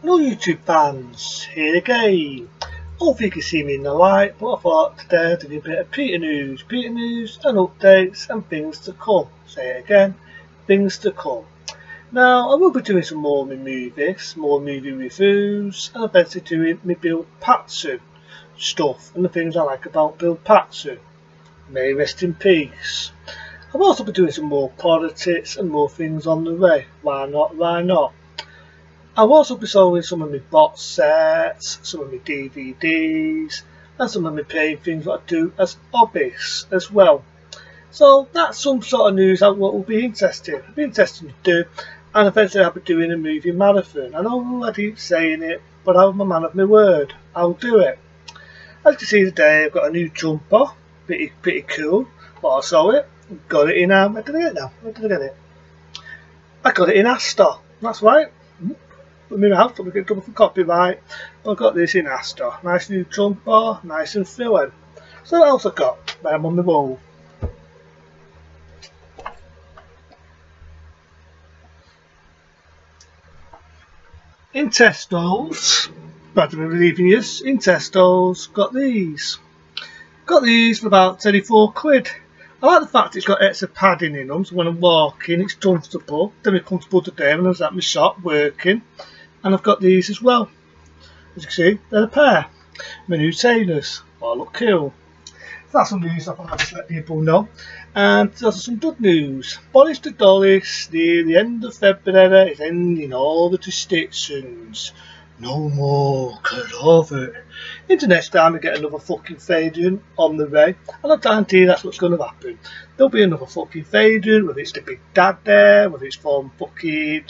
Hello YouTube fans, here again. Hopefully you can see me in the light, but I thought today I'd do a bit of Peter News, Peter News and updates and things to come. Say it again, things to come. Now I will be doing some more movies, more movie reviews and eventually doing my Bill Paxton stuff and the things I like about Bill Paxton. May rest in peace. I've also been doing some more politics and more things on the way. Why not, why not? I'll also be selling some of my box sets, some of my DVDs, and some of my paid things that I do as hobbies as well. So that's some sort of news that will be interesting. It'll be interesting to do, and eventually I'll be doing a movie marathon. I know I keep saying it, but I'm a man of my word. I'll do it. As you can see today, I've got a new jumper, pretty pretty cool. But I saw it, got it in. Um, where did I get it now? Where did I get it? I got it in Asda. That's right put me out, we get double for copyright. I've got this in Asda. Nice new trunk bar, oh, nice and filling. So what else I got? I'm on the wall. In Tesco's, bad to be relieving you, in Tesco's, got these. Got these for about 34 quid. I like the fact it's got extra padding in them, so when I'm walking it's comfortable. Then comfortable today when I was at my shop working and I've got these as well. As you can see they're a pair. Trainers oh look cool. That's some news I thought I'd let people know. And there's some good news. Boris the Dollis near the end of February is ending all the restrictions. No more COVID. Into next time we get another fucking fading on the way. And I guarantee that's what's going to happen. There'll be another fucking fading, whether it's the big dad there, whether it's from fucking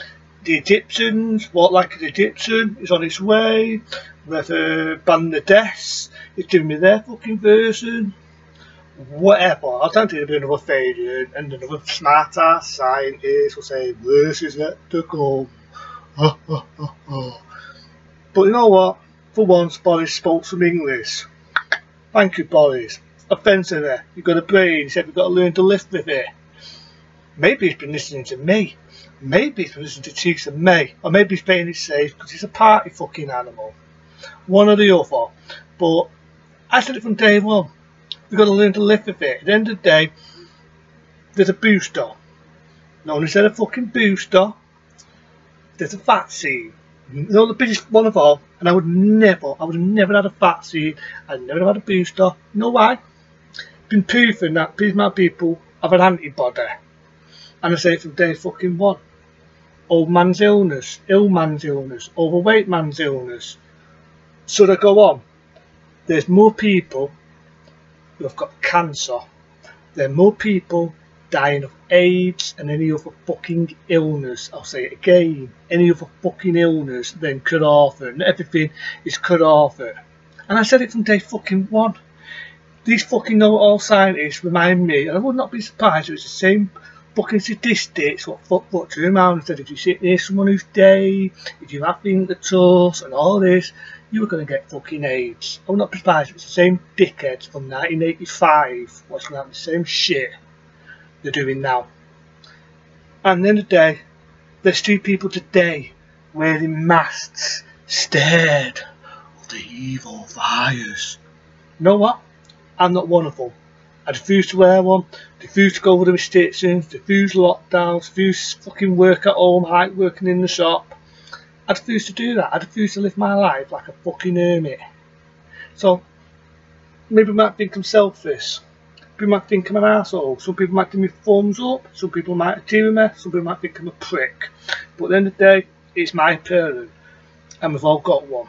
the Egyptians, what like an Egyptian is on its way, whether Bangladesh is giving me their fucking version, whatever. I don't think it'll be another failure and another smart ass scientist will say worse is yet to come. but you know what? For once Boris spoke some English. Thank you Boris. Offensive eh? there. You've got a brain, he said we've got to learn to live with it. Maybe he's been listening to me. Maybe he's been listening to Cheeks and May. Or maybe he's playing it safe because he's a party fucking animal. One or the other. But I said it from day one. We've got to learn to live with it. At the end of the day, there's a booster. Not only said a fucking booster, there's a vaccine. You know the biggest one of all, and I would never, I would have never had a vaccine, I'd never have had a booster. You know why? Been proven that these my people have an antibody and I say it from day fucking one. Old man's illness, ill man's illness, overweight man's illness. Should I go on? There's more people who have got cancer. There are more people dying of AIDS and any other fucking illness. I'll say it again. Any other fucking illness than cut off and everything is cut off. And I said it from day fucking one. These fucking know-it-all scientists remind me, and I would not be surprised if it's the same fucking statistics, what fuck turn around and said if you sit near someone who's dead, if you have been the toast and all this, you were going to get fucking AIDS. I'm not surprised it's the same dickheads from 1985 watching out the same shit they're doing now. And then the day, there's two people today wearing masks, stared of the evil virus. You know what? I'm not one of them. I refuse to wear one, refuse to go over the restrictions, refuse lockdowns, refuse fucking work at home, like working in the shop. I refuse to do that. I refuse to live my life like a fucking hermit. So, maybe I might think I'm selfish. People might think I'm an asshole. Some people might give me thumbs up. Some people might with me. Some people might think I'm a prick. But at the end of the day, it's my parent. And we've all got one.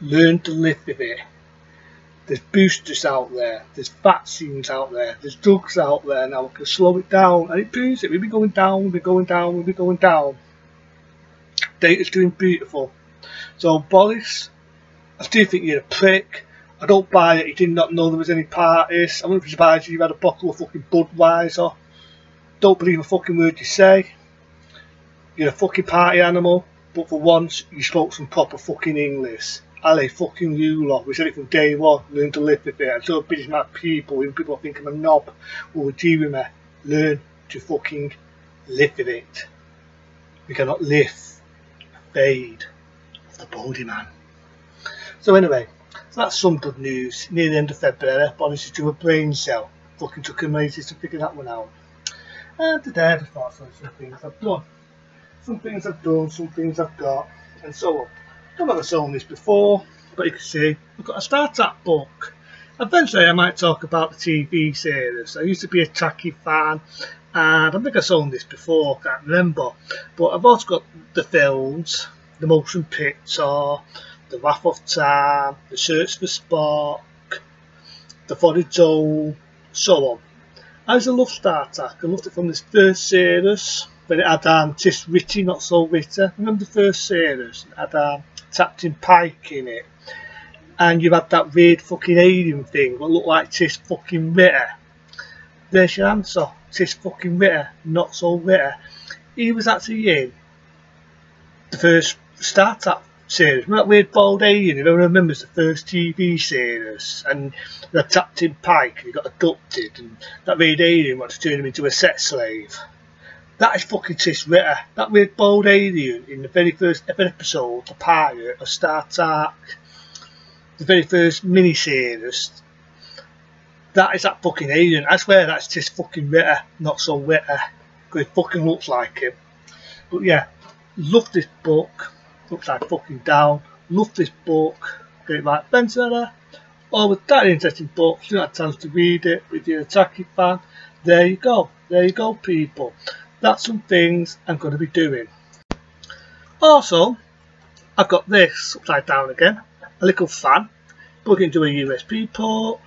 Learn to live with it. There's boosters out there, there's vaccines out there, there's drugs out there now we can slow it down and it proves it. We'll be going down, we'll be going down, we'll be going down. Data's doing beautiful. So Boris, I still think you're a prick. I don't buy it, you did not know there was any parties. I wouldn't be surprised if you had a bottle of fucking Budweiser. Don't believe a fucking word you say. You're a fucking party animal, but for once you spoke some proper fucking English. Ali, fucking you lot. We said it from day one. Learn to live with it. And so British mad people, even people think I'm a knob, will agree with me. Learn to fucking live with it. We cannot live, fade, of the Baldy Man. So anyway, so that's some good news. Near the end of February, Boris is due a brain cell. Fucking took him ages to figure that one out. And today I just thought some things I've done. Some things I've done, some things I've got, and so on. I've never shown this before, but you can see I've got a Star Trek book. Eventually I might talk about the TV series. I used to be a Chucky fan and I think I've shown this before, I can't remember. But I've also got the films, the motion picture, the Wrath of Time, the Search for Spock, the Footage Zone, so on. I was a love Star Trek, I loved it from this first series when it had um, Tis Ritty, not so Ritter. Remember the first series? It had um, Captain Pike in it. And you had that weird fucking alien thing that looked like Tis fucking Ritter. There's your answer. Tis fucking Ritter, not so Ritter. He was actually in the first Star Trek series. Remember that weird bald alien? If anyone remembers the first TV series and the Captain Pike, he got abducted and that weird alien wanted to turn him into a sex slave. That is fucking Tis Ritter. That weird bald alien in the very first episode, the pilot of Star Trek, the very first mini-series. That is that fucking alien. I swear that's Tis fucking Ritter, not so Ritter. Because it fucking looks like him. But yeah, love this book. Looks like fucking down. Love this book. Get it right Oh, with that interesting book, you don't have chance to read it, if you're a Chucky fan, there you go. There you go, people. That's some things I'm going to be doing. Also, I've got this upside down again. A little fan. Plug into a USB port.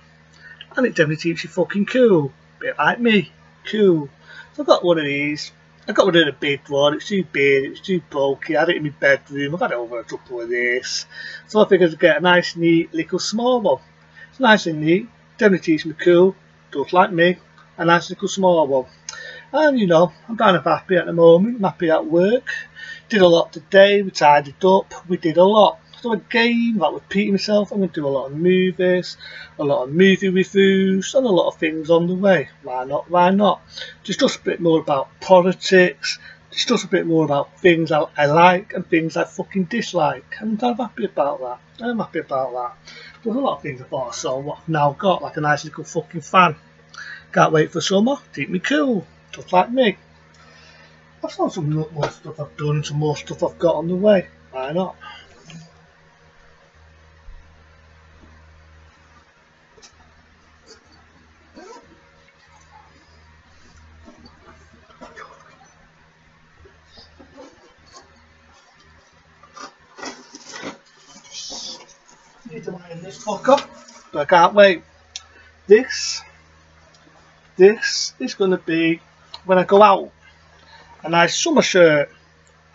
And it definitely keeps you fucking cool. Bit like me. Cool. So I've got one of these I got one of the big one, it's too big, it's too bulky, I had it in my bedroom, I've had over a couple of days. So I figured I'd get a nice neat little small one. It's nice and neat, definitely keeps me cool, just like me, a nice little small one. And you know, I'm kind of happy at the moment, I'm happy at work. Did a lot today, we tidied up, we did a lot. So again, like repeating myself, I'm going to do a lot of movies, a lot of movie reviews, and a lot of things on the way. Why not? Why not? Discuss a bit more about politics, discuss a bit more about things I, I like and things I fucking dislike. And I'm happy about that. I'm happy about that. There's a lot of things I saw what I've now got, like a nice little fucking fan. Can't wait for summer, keep me cool, just like me. I've found some more stuff I've done, some more stuff I've got on the way. Why not? need to line this fuck I can't wait. This, this is going to be when I go out. A nice summer shirt.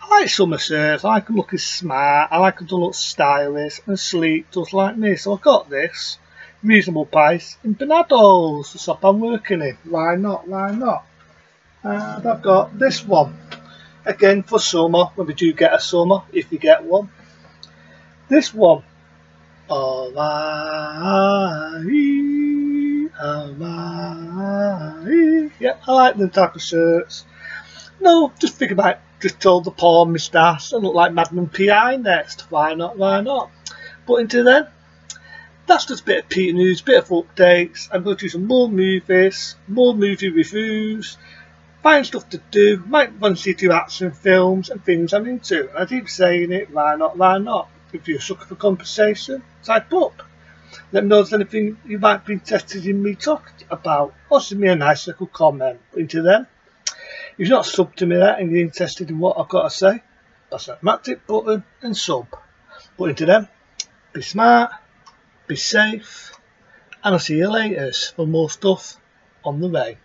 I like summer uh, shirts, I like them looking smart, I like them to look stylish and sleek just like me. So I got this, reasonable price, in Benados, the shop I'm working in. Why not, why not? And I've got this one, again for summer, when we do get a summer, if you get one. This one Hawaii, Hawaii. Yeah, I like them type of shirts. No, just think about just told the poor moustache and look like Magnum PI next. Why not? Why not? But until then, that's just a bit of Peter News, bit of updates. I'm going to do some more movies, more movie reviews, find stuff to do. Might want to do action films and things I'm into. And I keep saying it, why not? Why not? If you're a sucker for conversation, type up. Let me know if there's anything you might be interested in me talking about, or send me a nice little comment. Into them. if you're not subbed to me yet and you're interested in what I've got to say, that's that magic button and sub. But into them, be smart, be safe, and I'll see you later for more stuff on the way.